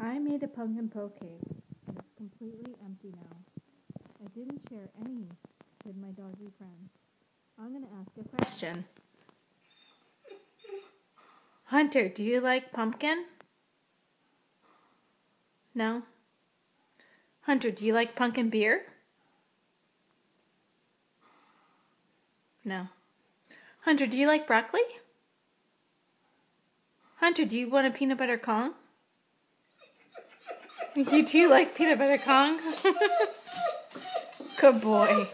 I made a pumpkin poke cake. It's completely empty now. I didn't share any with my doggy friends. I'm gonna ask a question. Hunter, do you like pumpkin? No? Hunter, do you like pumpkin beer? No. Hunter, do you like broccoli? Hunter, do you want a peanut butter Kong? You do like peanut butter Kong? Good boy.